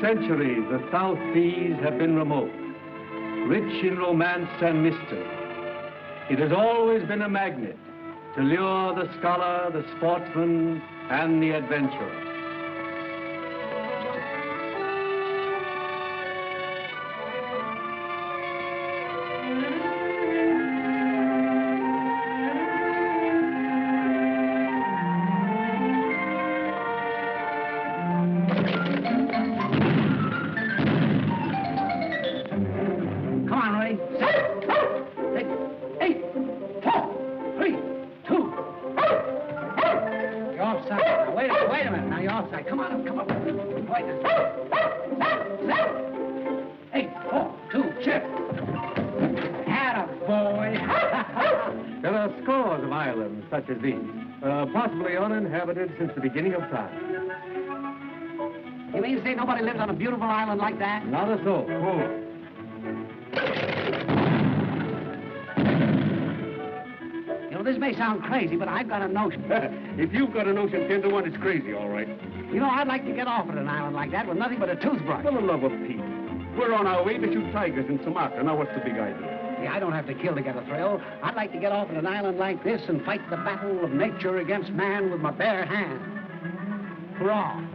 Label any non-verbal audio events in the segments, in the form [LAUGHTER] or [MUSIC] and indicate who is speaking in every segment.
Speaker 1: centuries, the South Seas have been remote, rich in romance and mystery. It has always been a magnet to lure the scholar, the sportsman, and the adventurer. Such as these, uh, possibly uninhabited since the beginning of time.
Speaker 2: you mean to say nobody lives on a beautiful island like that?
Speaker 1: Not a soul.
Speaker 2: You know, this may sound crazy, but I've got a notion. [LAUGHS]
Speaker 1: if you've got a notion 10 to 1, it's crazy, all right.
Speaker 2: You know, I'd like to get off at an island like that with nothing but a toothbrush.
Speaker 1: For the love of Pete. We're on our way to shoot tigers in Sumatra. Now, what's the big idea?
Speaker 2: See, I don't have to kill to get a thrill. I'd like to get off at an island like this and fight the battle of nature against man with my bare hands. [LAUGHS] Hurrah!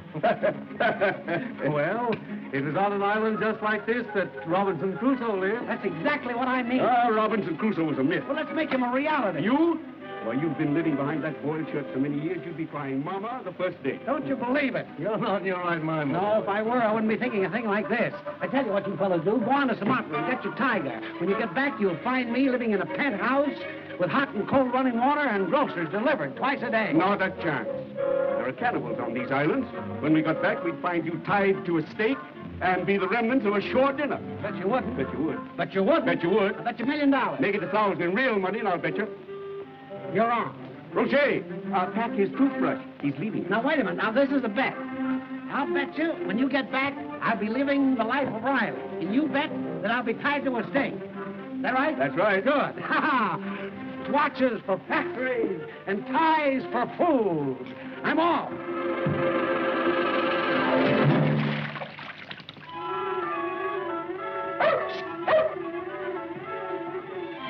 Speaker 1: well, it was on an island just like this that Robinson Crusoe lived.
Speaker 2: That's exactly what I mean.
Speaker 1: Ah, Robinson Crusoe was a myth.
Speaker 2: well, let's make him a reality.
Speaker 1: You? Why, you've been living behind that boiled shirt so many years, you'd be crying Mama the first day.
Speaker 2: Don't you believe it?
Speaker 1: You're not in your right mind,
Speaker 2: No, if I were, I wouldn't be thinking a thing like this. I tell you what you fellas do. Go on to Sumatra and get your tiger. When you get back, you'll find me living in a penthouse with hot and cold running water and groceries delivered twice a day.
Speaker 1: Not a chance. There are cannibals on these islands. When we got back, we'd find you tied to a stake and be the remnants of a shore dinner.
Speaker 2: Bet you wouldn't.
Speaker 1: Bet you would.
Speaker 2: Bet you would.
Speaker 1: Bet you would.
Speaker 2: I bet you a million dollars.
Speaker 1: Make it a thousand in real money, and I'll bet you.
Speaker 2: You're on.
Speaker 1: Rocher, uh, pack his toothbrush. He's leaving.
Speaker 2: Now, wait a minute. Now, this is a bet. I'll bet you, when you get back, I'll be living the life of Riley. And you bet that I'll be tied to a stake. Is that right?
Speaker 1: That's right.
Speaker 2: Good. Ha ha! Watches for factories and ties for fools. I'm off.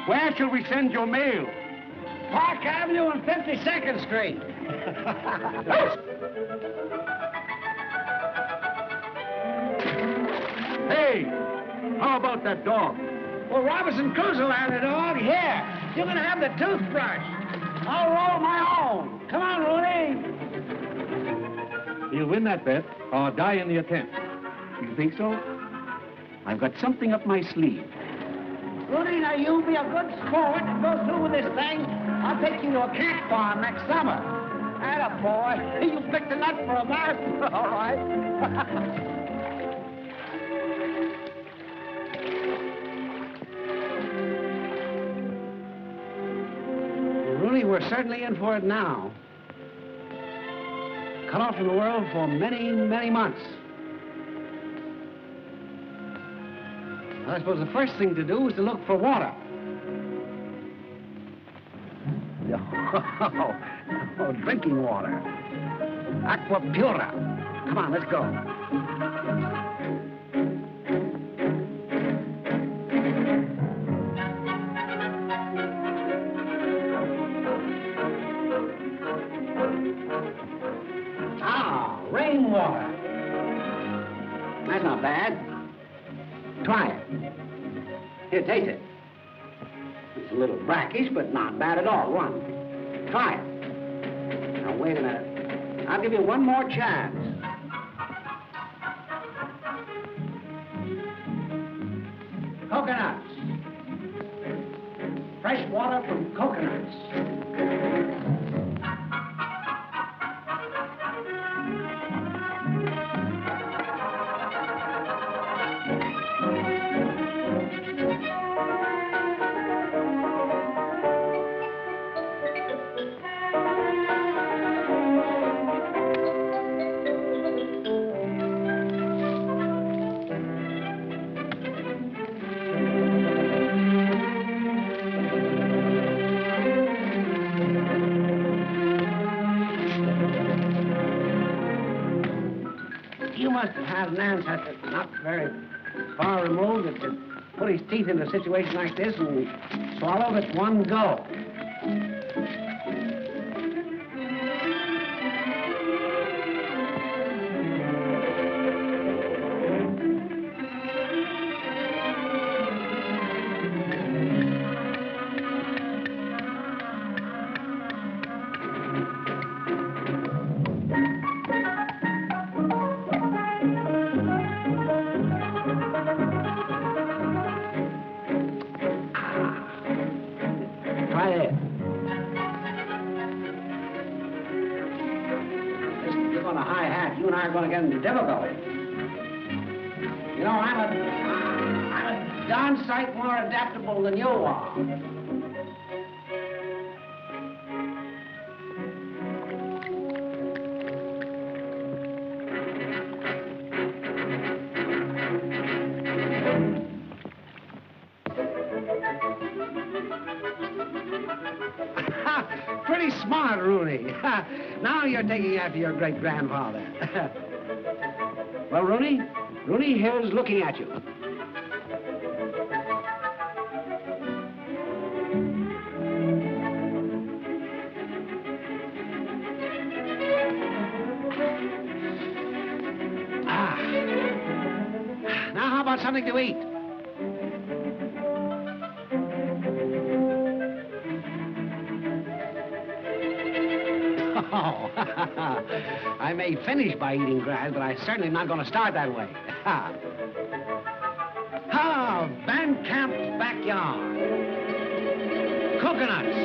Speaker 1: Where shall we send your mail?
Speaker 2: Park Avenue and 52nd Street. [LAUGHS]
Speaker 1: Hey, how about that dog?
Speaker 2: Well, Robinson Crusoe had a dog. Here, you're going to have the toothbrush. I'll roll my own. Come on, Rooney.
Speaker 1: He'll win that bet or die in the attempt. You think so? I've got something up my sleeve.
Speaker 2: Rooney, now you be a good sport and go through with this thing. I'll take you to a cat farm next summer. Atta boy. [LAUGHS] You picked a nut for a marathon, [LAUGHS] all right. [LAUGHS] We're certainly in for it now. Cut off from the world for many, many months. I suppose the first thing to do is to look for water. [LAUGHS] Oh, drinking water. Aqua Pura. Come on, let's go. Ah, rainwater. That's not bad. Try it. Here, taste it. It's a little brackish, but not bad at all. One. Try it. Now, wait a minute. I'll give you one more chance. Coconuts. Fresh water from coconuts. Has to, not very far removed, to, to put his teeth into a situation like this and swallow it one go. Rooney, here's looking at you. Ah. Now, how about something to eat? I may finish by eating grass, but I'm certainly not going to start that way. Ha! Ah, Van Camp's backyard. Coconuts.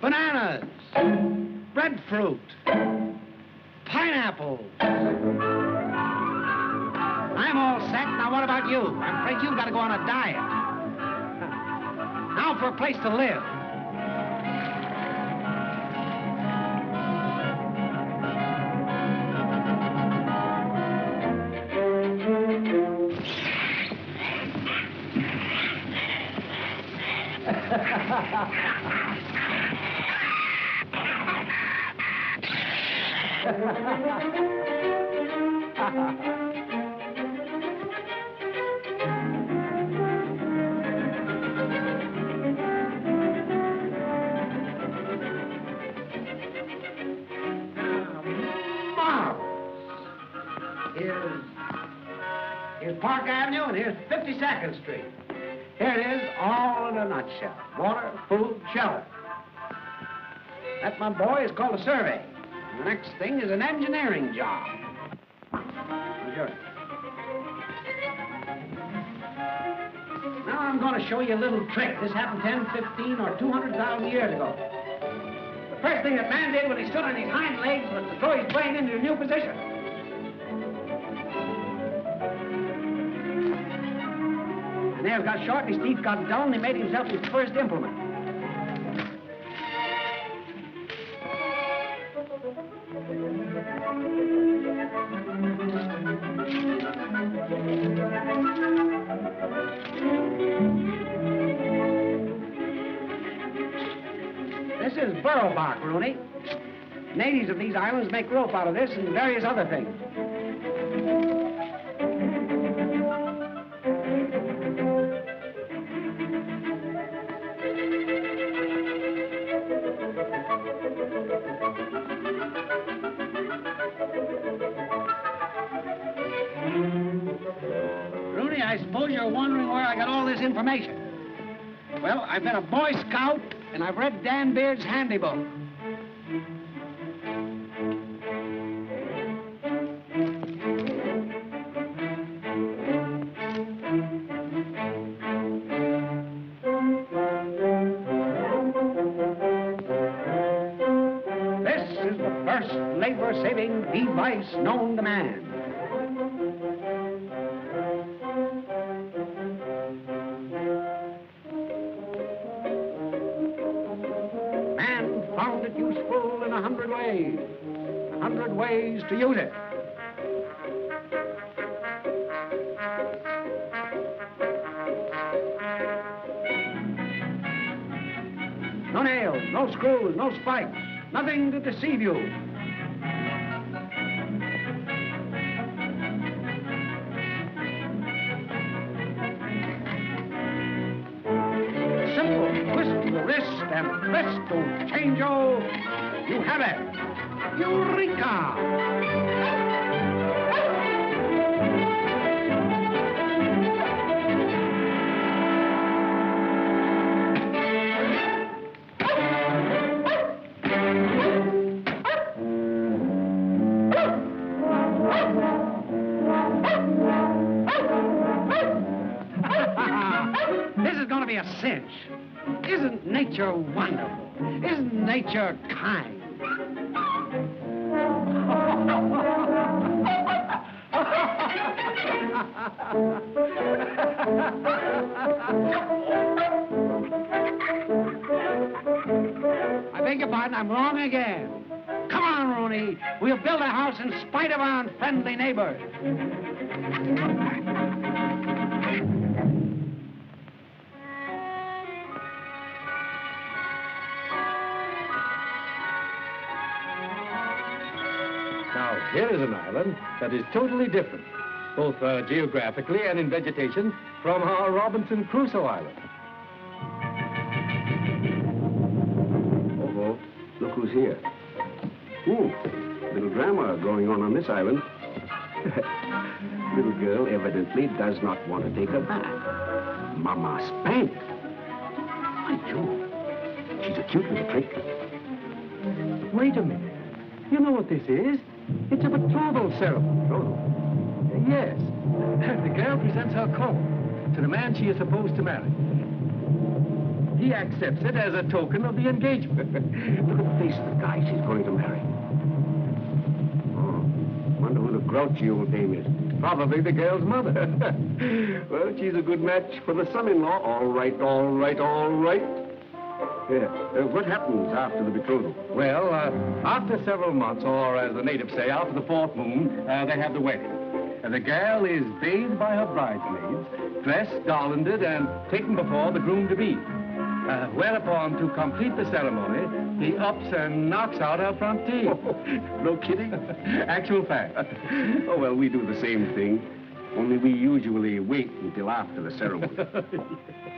Speaker 2: Bananas. Breadfruit. Pineapples. I'm all set. Now, what about you? I'm afraid you've got to go on a diet. Now for a place to live. Here's, Park Avenue and here's 52nd Street. Here it is, all in a nutshell. Water, food, shelter. That, my boy, is called a survey. And the next thing is an engineering job. Now I'm going to show you a little trick. This happened 10, 15, or 200,000 years ago. The first thing that man did when he stood on his hind legs was to throw his brain into a new position. The nails got short, and his teeth got dull, and he made himself his first implement. This is burro bark, Rooney. Natives of these islands make rope out of this and various other things. I've been a Boy Scout, and I've read Dan Beard's handy book. This is the first labor-saving device known to man. Man to use it. No nails, no screws, no spikes, nothing to deceive you. Eureka! House in spite of our unfriendly neighbors.
Speaker 1: Now, here is an island that is totally different, both uh, geographically and in vegetation, from our Robinson Crusoe Island.
Speaker 3: Oh, look who's here. Ooh, little drama going on on this island. [LAUGHS] little girl evidently does not want to take a bath. Mama spanked. By Jove, she's a cute little trick.
Speaker 1: Wait a minute. You know what this is? It's a betrothal ceremony.
Speaker 3: Betrothal?
Speaker 1: Yes. [LAUGHS] The girl presents her clothes to the man she is supposed to marry. He accepts it as a token of the engagement.
Speaker 3: Look at the face of the guy she's going to marry. Grouchy old dame is.
Speaker 1: Probably the girl's mother. [LAUGHS]
Speaker 3: well, she's a good match for the son-in-law. All right, all right, all right. Yeah. Uh, what happens after the betrothal?
Speaker 1: well, uh, after several months, or as the natives say, after the fourth moon, uh, they have the wedding. And the girl is bathed by her bridesmaids, dressed, garlanded, and taken before the groom-to-be. Uh, whereupon, to complete the ceremony, he ups and knocks out our front teeth. [LAUGHS]
Speaker 3: no kidding?
Speaker 1: Actual fact.
Speaker 3: oh, well, we do the same thing. Only we usually wait until after the ceremony. [LAUGHS]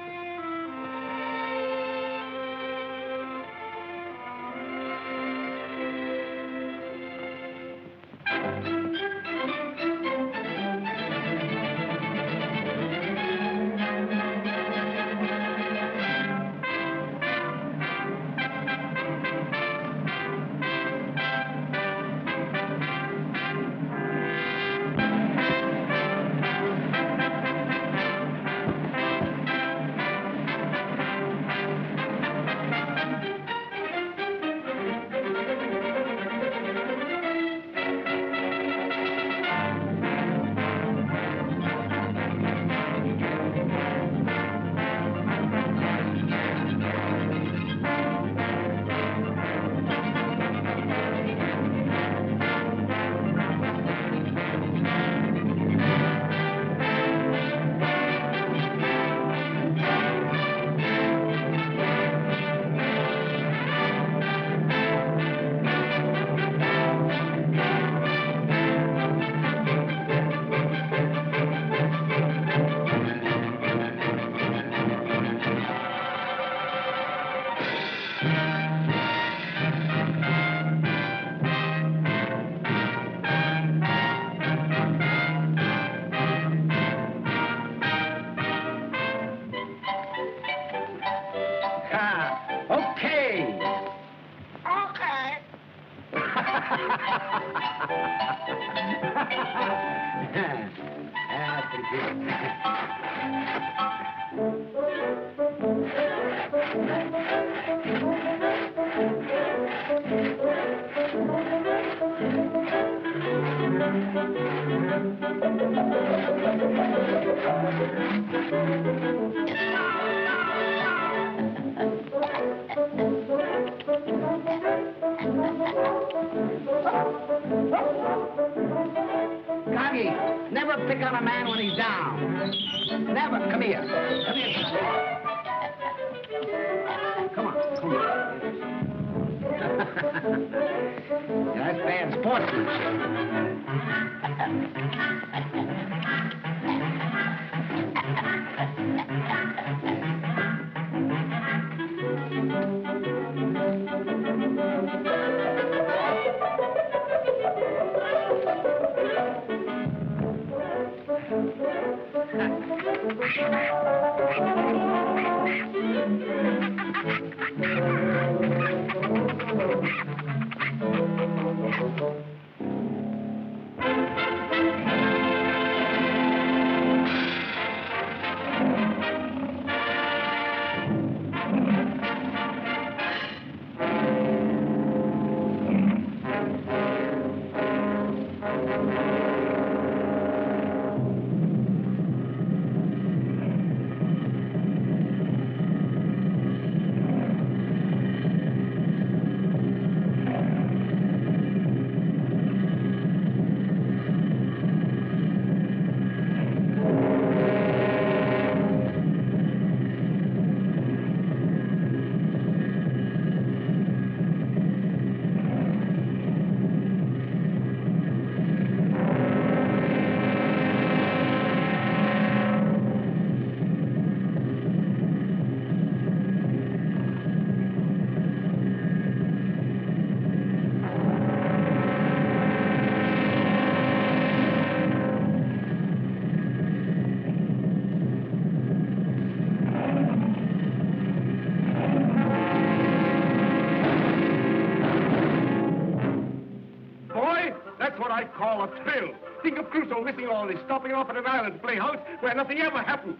Speaker 3: Missing stopping off at an island to play house where nothing ever happened.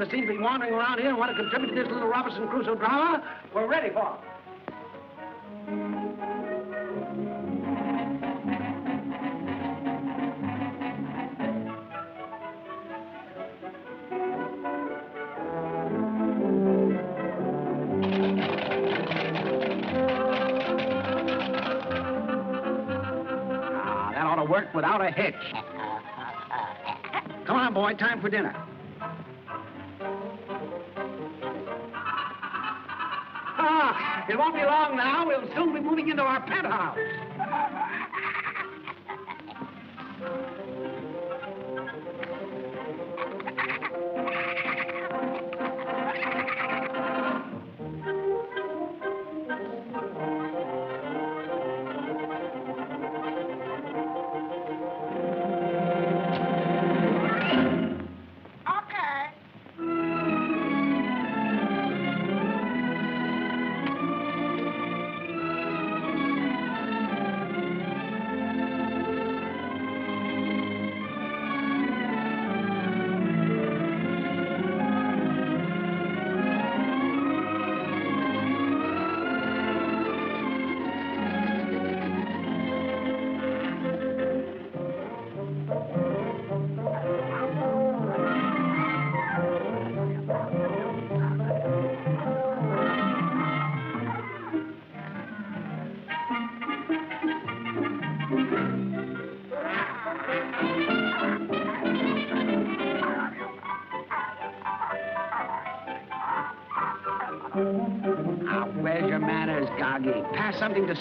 Speaker 2: That seem to be wandering around here and want to contribute to this little Robinson Crusoe drama, we're ready for. Ah, that ought to work without a hitch. [LAUGHS] Come on, boy, time for dinner. It won't be long now. We'll soon be moving into our penthouse.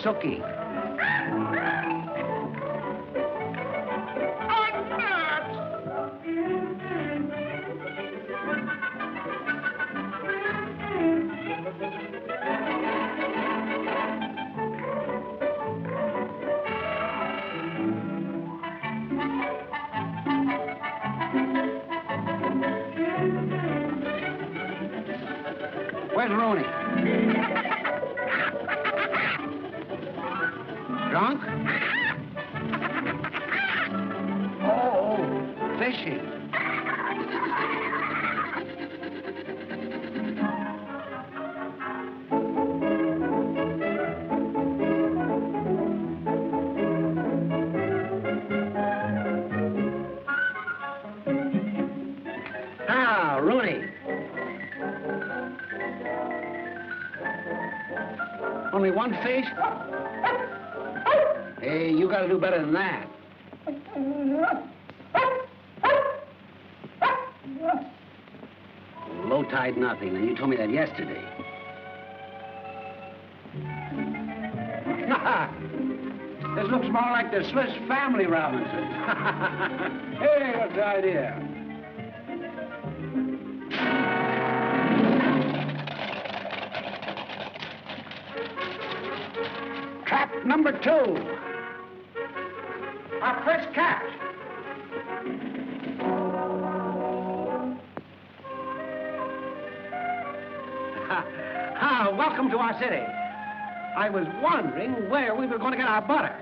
Speaker 2: Pass Tide nothing, and you told me that yesterday. [LAUGHS] this looks more like the Swiss Family Robinson. [LAUGHS] hey, what's the idea? Trap number two. Our first catch. Welcome to our city. I was wondering where we were going to get our butter.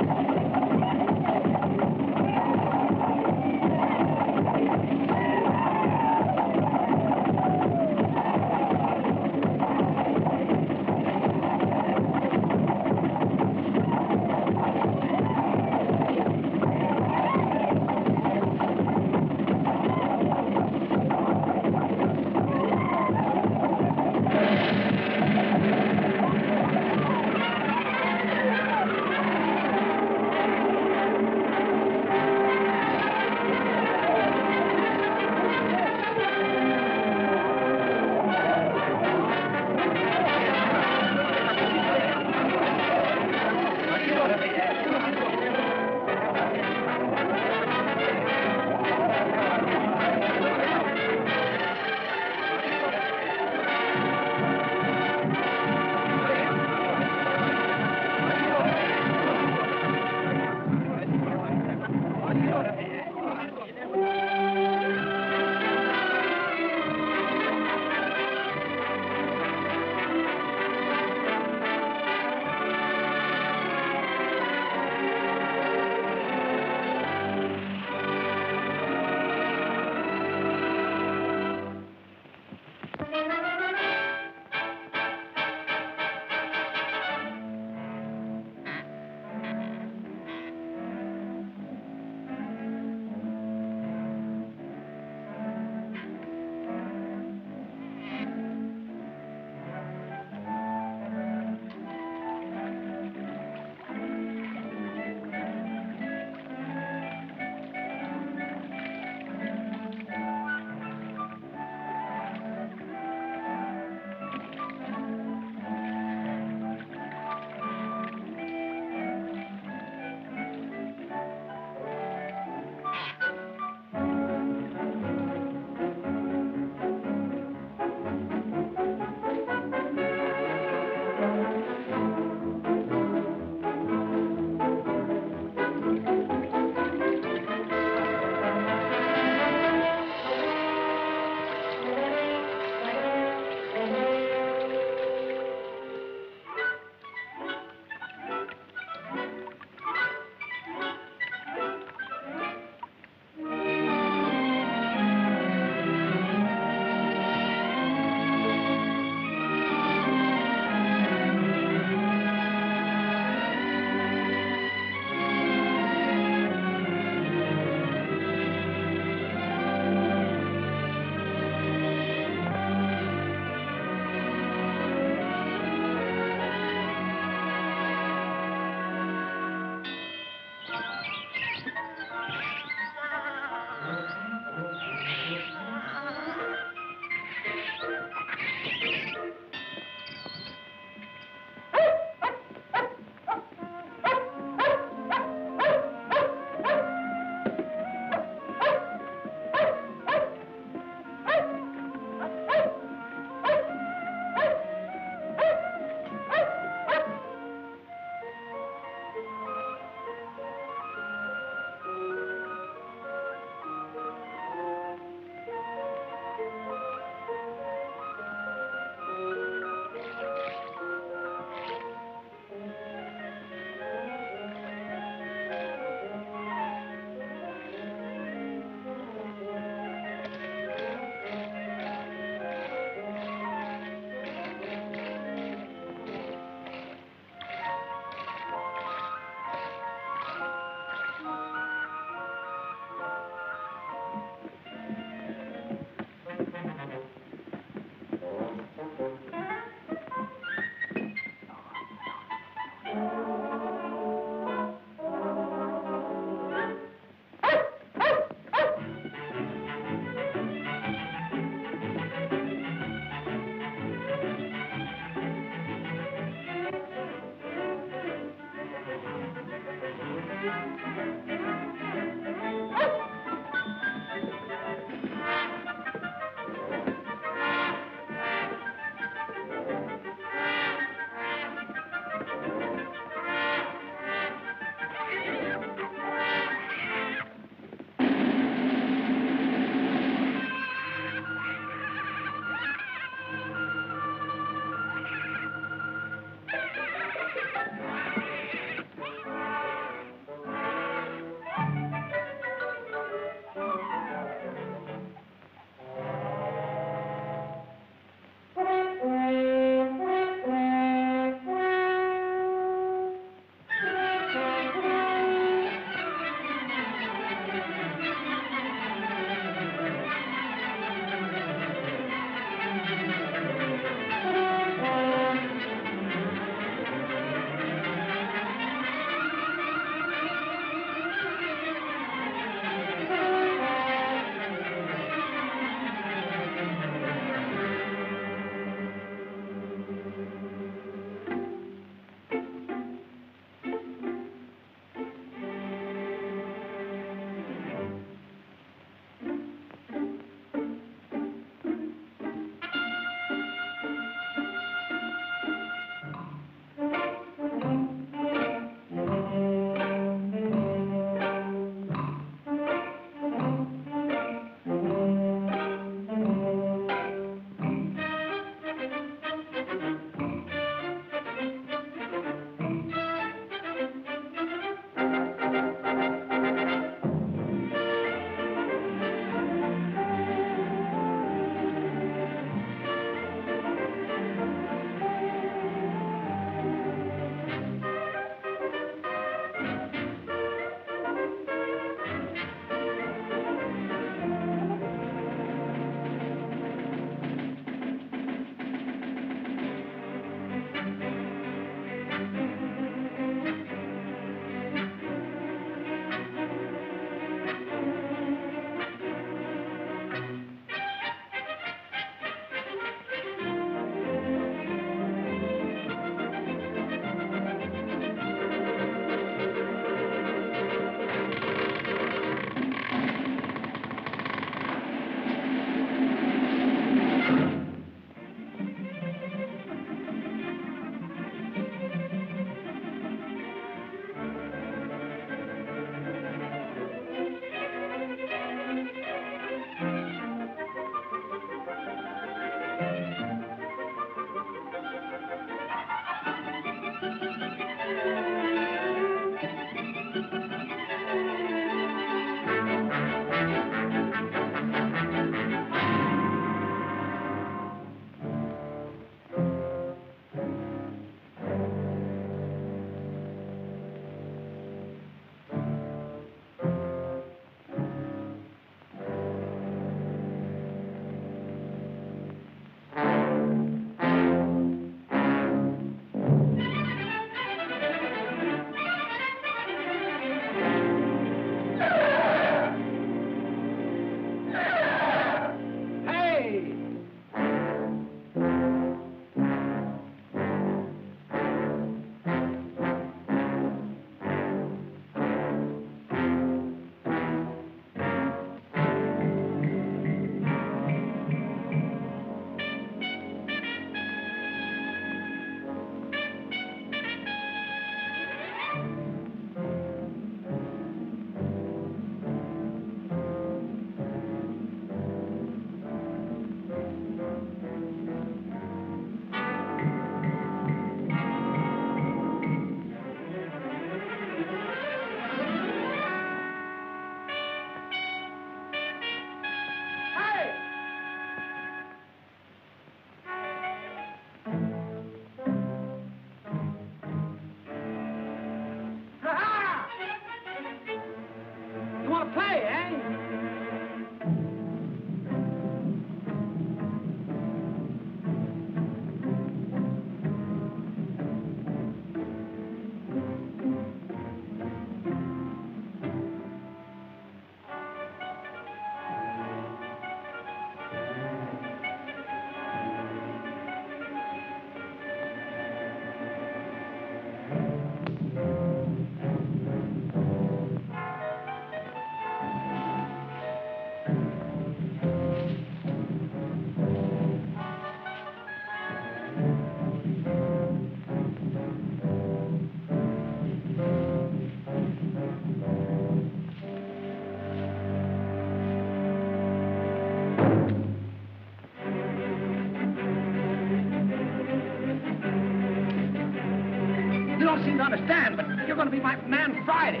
Speaker 2: Understand, but you're going to be my man Friday.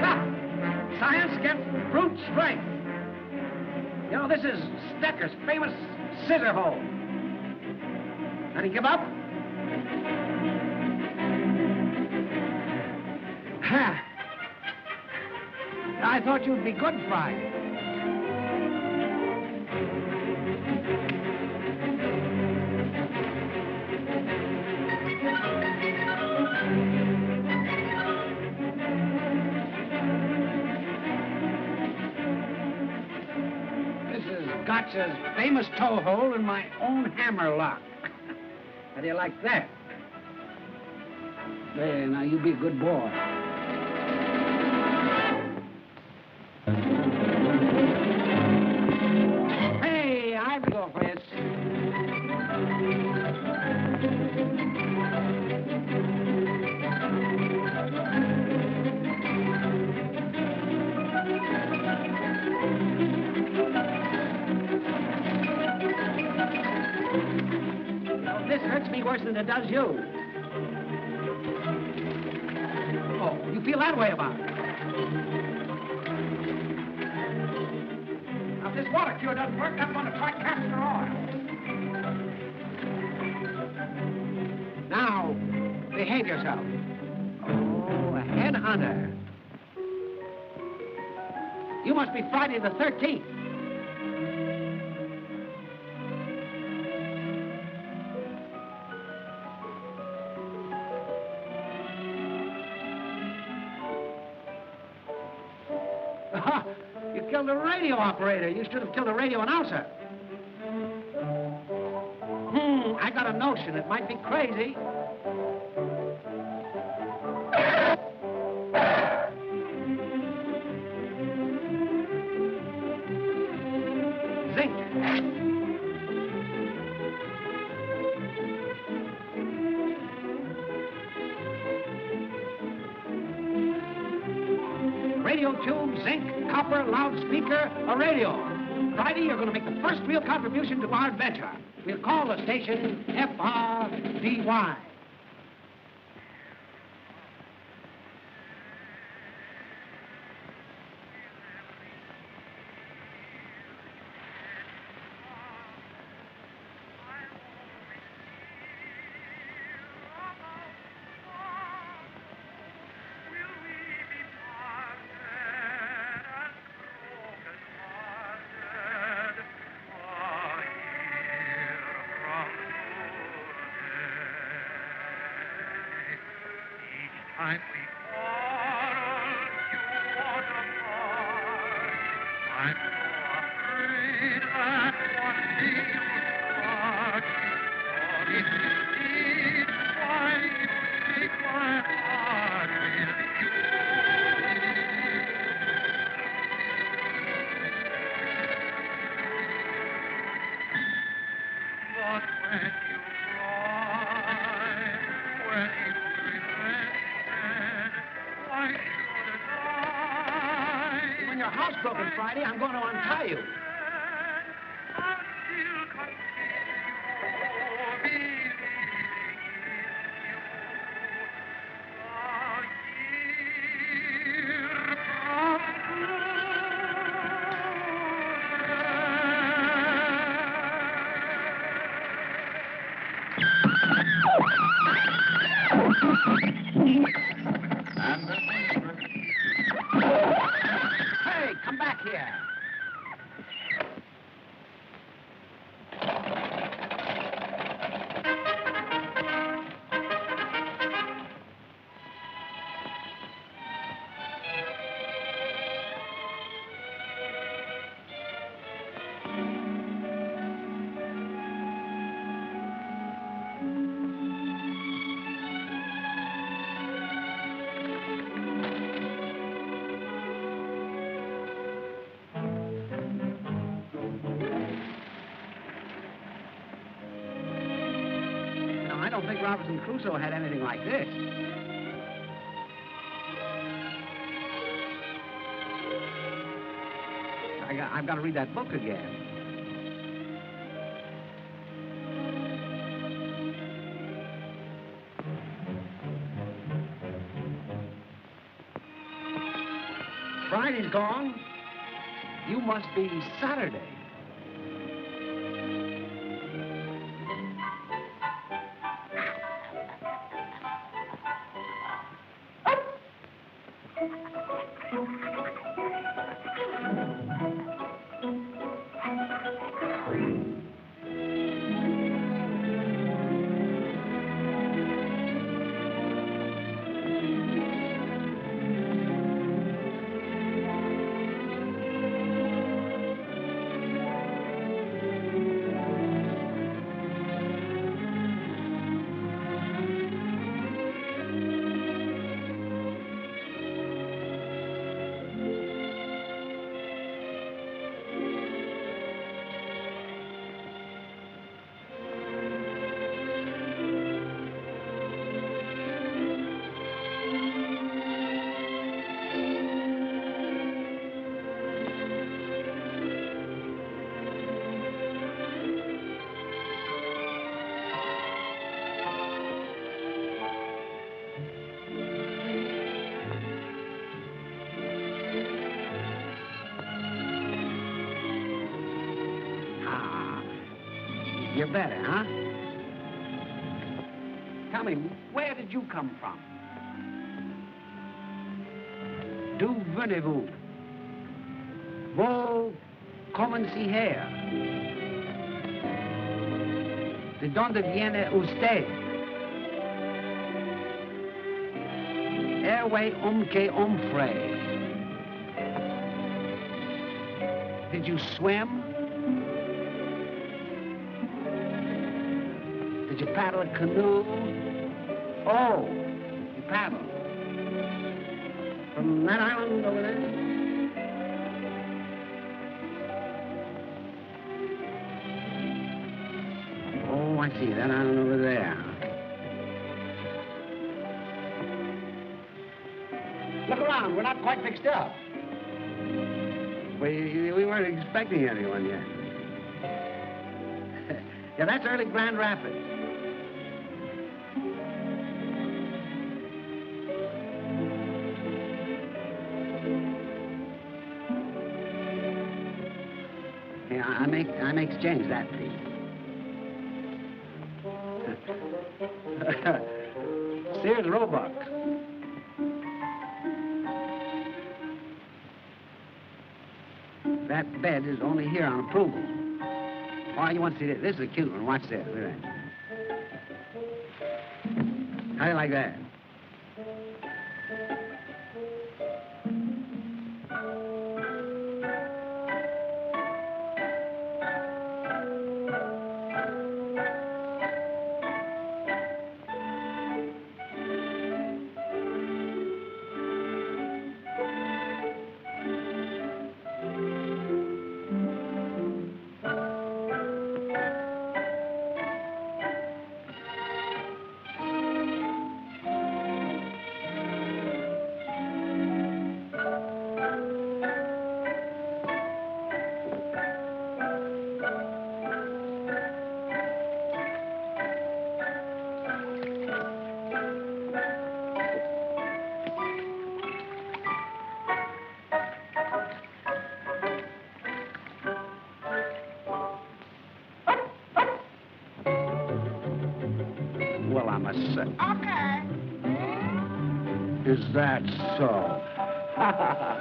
Speaker 2: Ha! Science against brute strength. You know, this is Stecher's famous scissor hold. Any give up? Ha! I thought you'd be good Friday. Gotch's famous toe hold in my own hammer lock. [LAUGHS] How do you like that? There, now you be a good boy. Does you. Oh, you feel that way about it? Now, if this water cure doesn't work, I'm going to try castor oil. Now, behave yourself. Oh, a headhunter. You must be Friday the 13th. Killed a radio operator. You should have killed the radio announcer. Hmm, I got a notion. It might be crazy. Copper, loudspeaker, a radio. Friday, you're going to make the first real contribution to our adventure. We'll call the station FRDY. Robinson Crusoe had anything like this. I got, I've got to read that book again. Friday's gone. You must be Saturday. Tell me, where did you come from? D'où venez-vous? Vous commencez here. ¿De dónde viene usted? Airway um que hombre. Did you swim? Did you paddle a canoe? Oh, you paddled. From that island over there? Oh, I see, that island over there. Look around, we're not quite mixed up. We, we weren't expecting anyone yet. [LAUGHS] yeah, that's early Grand Rapids. Exchange that, please. [LAUGHS] Sears Roebuck. That bed is only here on approval. Oh, you want to see this? This is a cute one. Watch this. That. How do you like that? Is that so? [LAUGHS]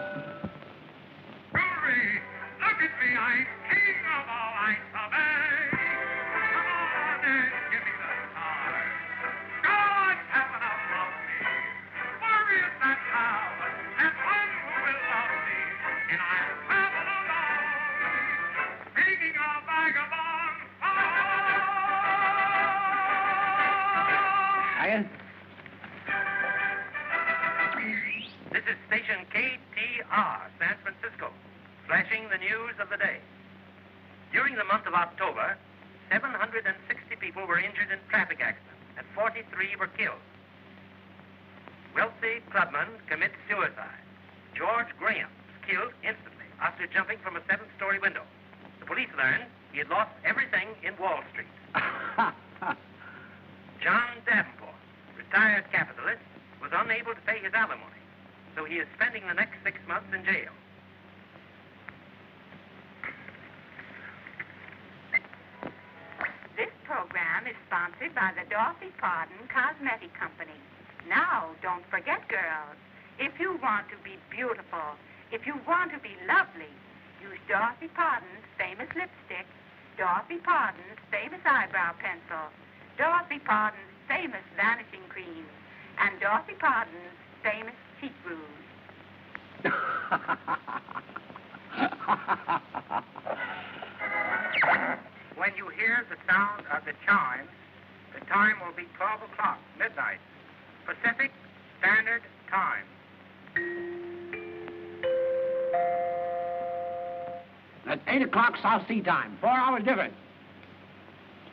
Speaker 4: time.
Speaker 2: Four hours difference.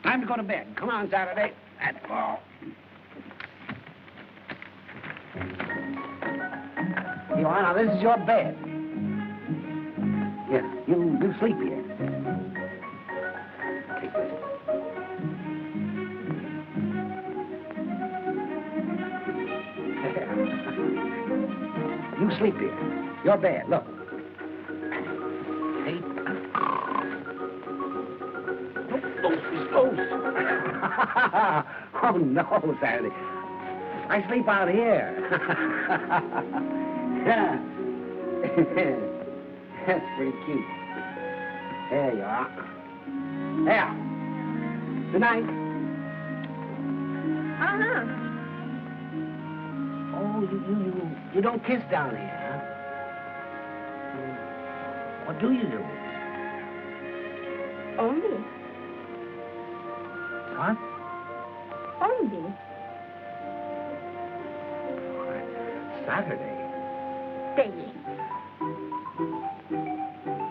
Speaker 2: Time to go to bed. Come on, Saturday. That's all. You are now. This is your bed. Yeah, you you sleep here. Take this. [LAUGHS] you sleep here. Your bed. Look. [LAUGHS] oh no, Sandy. I sleep out here. yeah. That's [LAUGHS] pretty cute. There you are. There. Good night.
Speaker 5: Uh-huh.
Speaker 2: Oh, you, you, you, you don't kiss down here, huh? What do you do?
Speaker 5: Only.
Speaker 2: What? Saturday.
Speaker 5: Staying.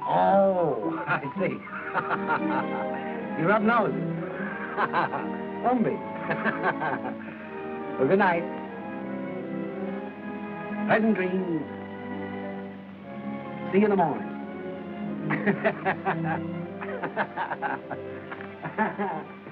Speaker 2: Oh, [LAUGHS] I see. you rub noses. Umbi. well, good night. Pleasant dreams. See you in the morning. Umbi. [LAUGHS]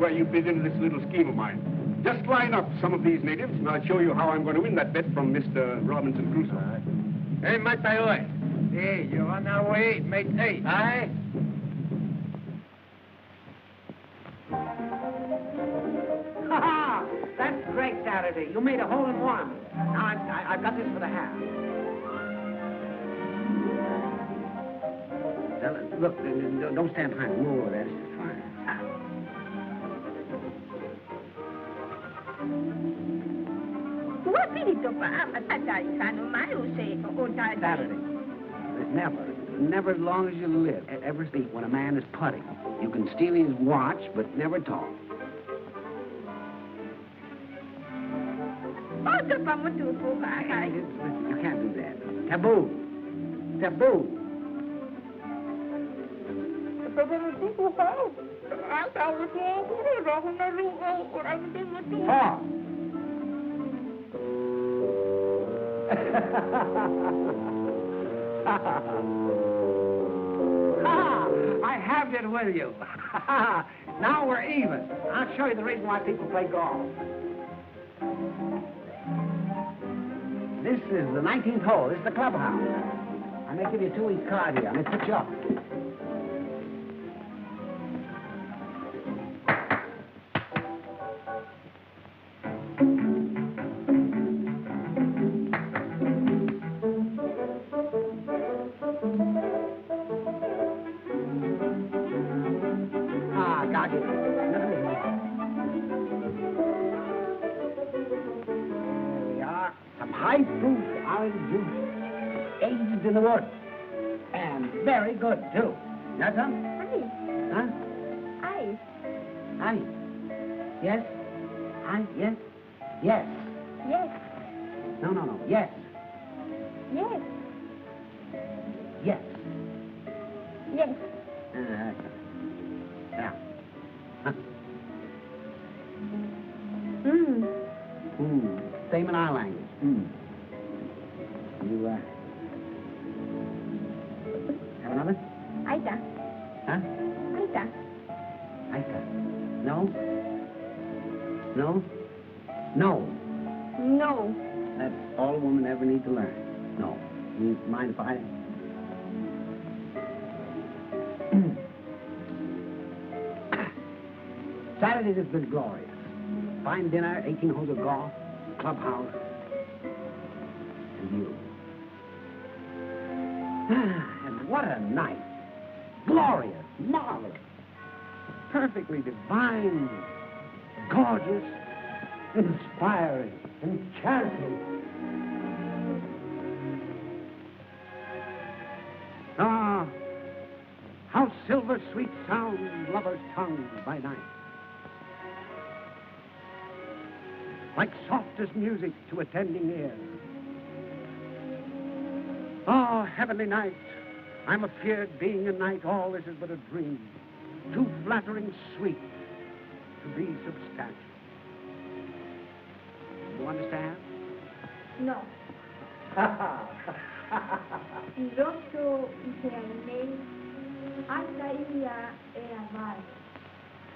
Speaker 3: where you fit into this little scheme of mine. Just line up some of these natives, and I'll show you how I'm going to win that bet from Mr. Robinson Crusoe.
Speaker 1: Hey, mate, oi. Hey, you're on our way, mate. Hey, aye?
Speaker 2: Ha ha! That's great, Saturday. You made a hole in one. Now I've, I- I've got this for the half. Now, look, uh, uh, don't stand behind. Move over there. Saturday. Never, never as long as you live, ever speak when a man is putting. You can steal his watch, but never talk.
Speaker 5: Oh, Oto pa mo tupo ka, kay.
Speaker 2: Listen, you can't do that. Taboo. Taboo.
Speaker 5: Pagkamutupo
Speaker 2: Ah, I have it with you. [LAUGHS] now we're even. I'll show you the reason why people play golf. This is the 19th hole. This is the clubhouse. I may give you a two-week card here. I may put you up. You mind if I... [CLEARS THROAT] Saturday has been glorious. Fine dinner, 18 holes of golf, clubhouse, and you. [SIGHS] and what a night. Glorious, marvelous, perfectly divine, gorgeous, inspiring, enchanting. How silver sweet sounds lovers' tongues by night. Like softest music to attending ear. Ah, heavenly night, I'm afeard being a night all this is but a dream, too flattering sweet to be substantial. You understand?
Speaker 5: No. [LAUGHS] Piloto Israelei, hasta ia era vai.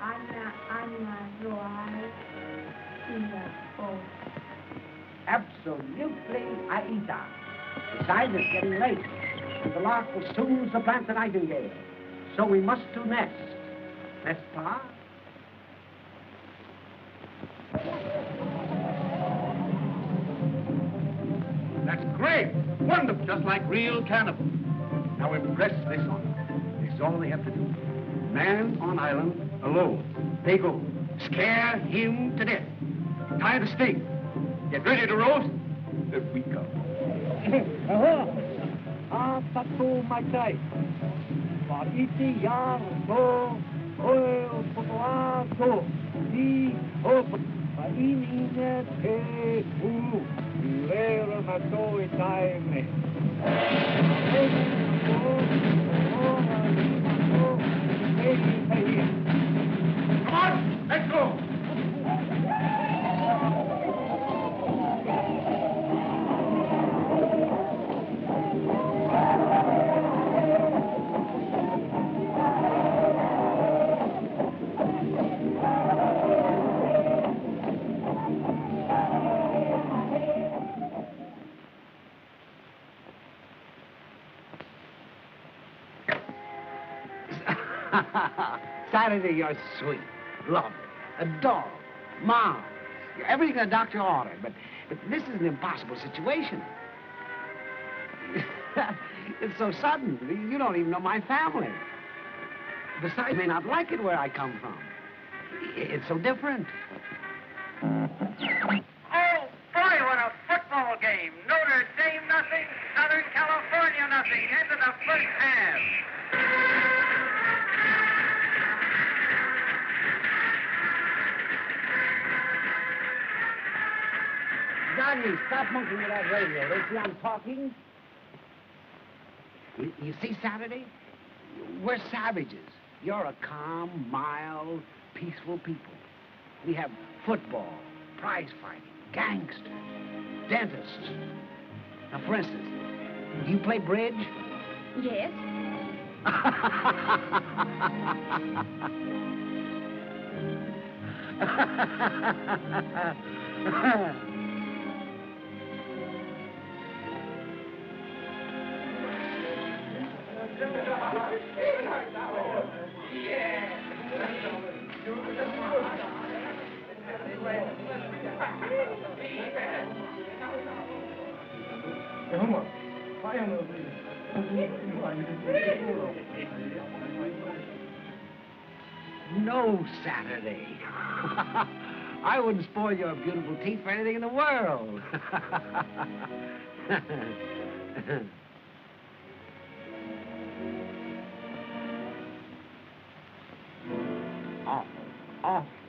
Speaker 5: Ana, Ana, Roai, ia o. Oh.
Speaker 2: Absolutely Aida. Besides, it's getting late. The lark will soon supplant the nightingale. So we must to nest. N'est-ce pas?
Speaker 3: That's great. Wonderful. Just like real cannibals. Now impress this on is all they have to do. Man on island, alone. They go. Scare him to death. Tie the stake. Get ready to roast. If we come. [LAUGHS]
Speaker 1: Ah, oil.
Speaker 3: Come on, let's go. [LAUGHS]
Speaker 2: Saturday, you're sweet, lovely, adorable, marvelous. You're everything a doctor ordered, but, but this is an impossible situation. [LAUGHS] it's so sudden. You don't even know my family. Besides, you may not like it where I come from. It's so different.
Speaker 4: Oh, boy, what a foot game. Notre Dame nothing, Southern California nothing. End of the first half.
Speaker 2: Johnny, stop monkeying with that radio. Don't see I'm talking? You, you see, Saturday? We're savages. You're a calm, mild, peaceful people. We have football, prize fighting, gangsters, dentists. Now, for instance, do you play bridge?
Speaker 5: Yes. [LAUGHS]
Speaker 2: No, Saturday. [LAUGHS] I wouldn't spoil your beautiful teeth for anything in the world. off, [LAUGHS] off. Oh, oh.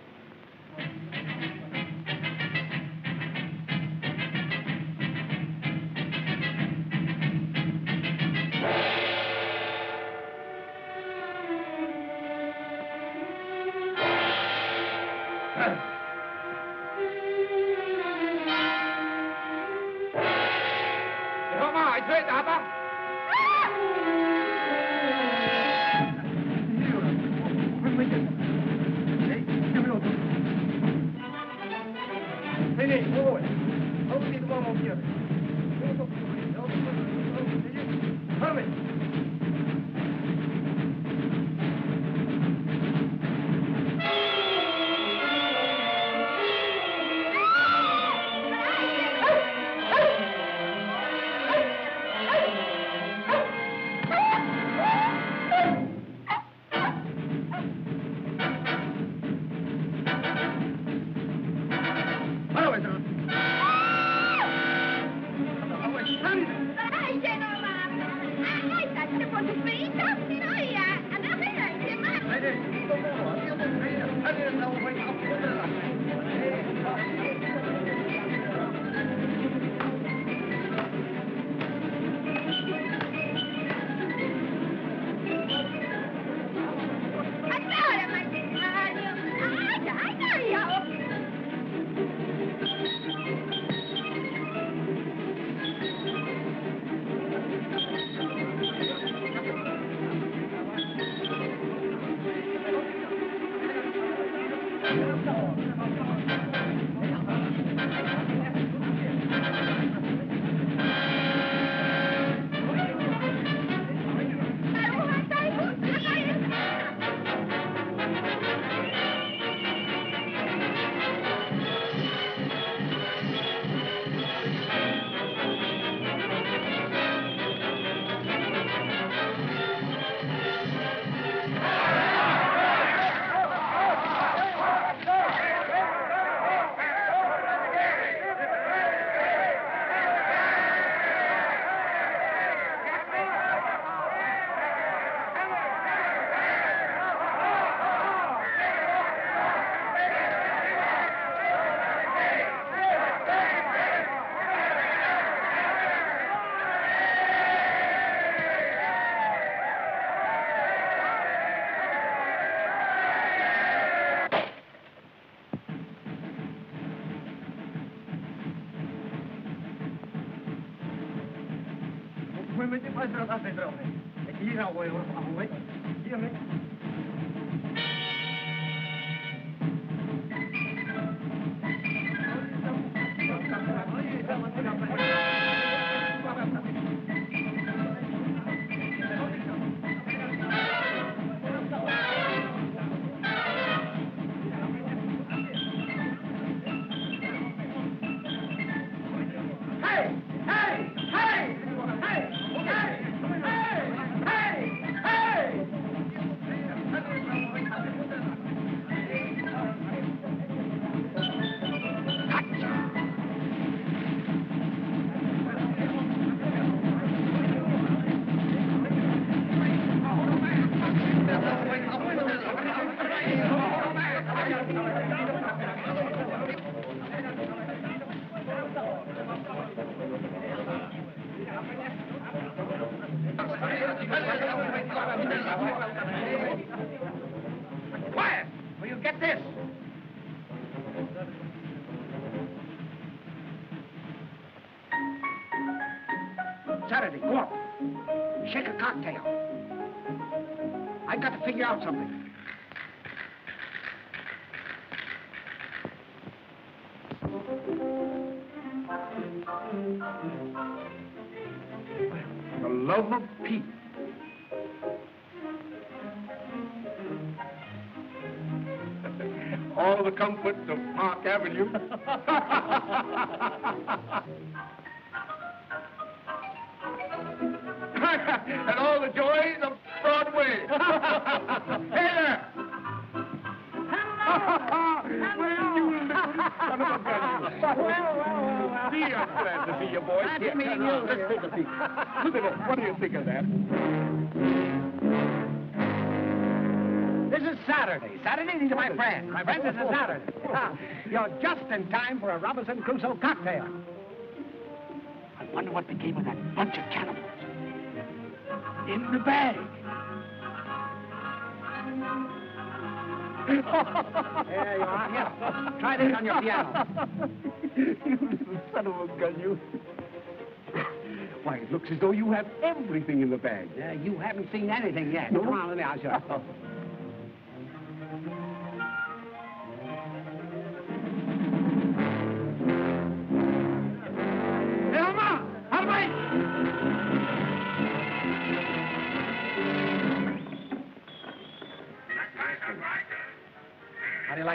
Speaker 2: thuê
Speaker 3: tà ta Thế này, đúng rồi. Wait, what? Park Avenue. [LAUGHS] and all the joys of Broadway. [LAUGHS] hey there! well, you son of a gun. Well, well, well. Gee, I'm glad to see you, boys.
Speaker 2: Glad to
Speaker 3: Here,
Speaker 2: meet you.
Speaker 3: Let's take a peek. Look at that. What do you think of that?
Speaker 2: This is Saturday. Saturday, these are my friends. My friends, this is Saturday. Ah, You're just in time for a Robinson Crusoe cocktail. I wonder what became of that bunch of cannibals. In the bag. there you are. Here, try this on your piano.
Speaker 3: you little son of a gun, you. Why, it looks as though you have everything in the bag.
Speaker 2: Uh, you haven't seen anything yet.
Speaker 3: No?
Speaker 2: Come on, let me show you. [LAUGHS]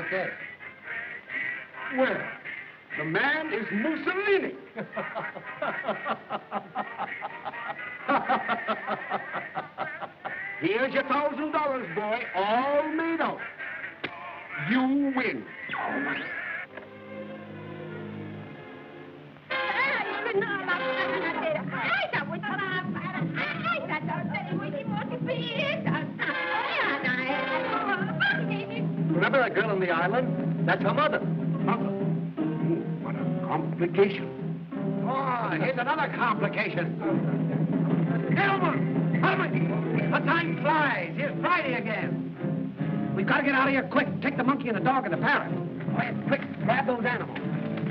Speaker 2: like this?
Speaker 3: Well, the man is Mussolini. [LAUGHS] Here's your thousand dollars, boy, all made up. You win.
Speaker 1: Remember that girl on the island? That's her mother.
Speaker 3: Mother. What a complication.
Speaker 2: Oh, here's another complication. Gentlemen, gentlemen, the time flies. Here's Friday again. We've got to get out of here quick. Take the monkey and the dog and the parrot. Quick, quick, grab those animals.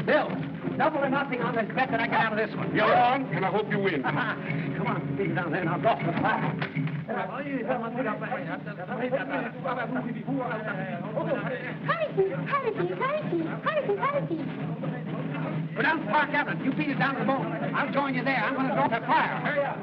Speaker 2: Bill, double or nothing on this bet that I get out of this one.
Speaker 3: You're on, and I hope you win. [LAUGHS]
Speaker 2: Come on, be down there and I'll drop the flag. Go down to Park Avenue. You beat it down to the boat. I'll join you there. I'm going to drop the fire. Hurry up.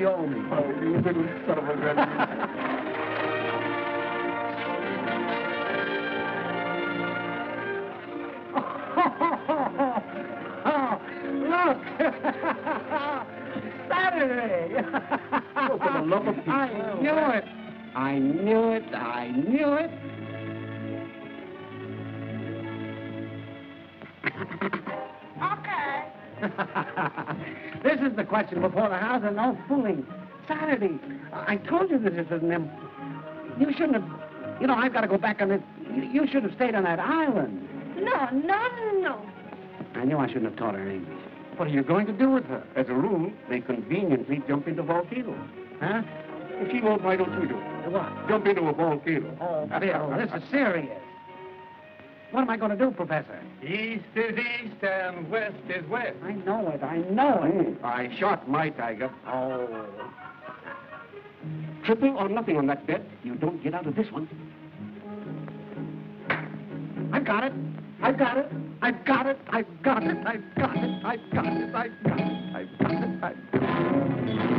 Speaker 2: you kill me. Before the house and no fooling. Saturday. I told you this is an im- You shouldn't have... You know, I've got to go back on it. You, you should have stayed on that island.
Speaker 5: No, no, no.
Speaker 2: I knew I shouldn't have taught her English.
Speaker 3: What are you going to do with her? As a rule, they conveniently jump into volcanoes.
Speaker 2: Huh?
Speaker 3: If she won't, why don't you do it?
Speaker 2: What?
Speaker 3: Jump into a volcano.
Speaker 2: Oh, Bill, this is serious. What am I going to do, Professor?
Speaker 1: East is east and west is west.
Speaker 2: I know it. I know it.
Speaker 3: I shot my tiger.
Speaker 2: Oh.
Speaker 3: Triple or nothing on that bet. You don't get out of this one.
Speaker 2: I've got it. I've got it. I've got it. I've got it. I've got it. I've got it. I've got it. I've got it. I've got it. I've got it.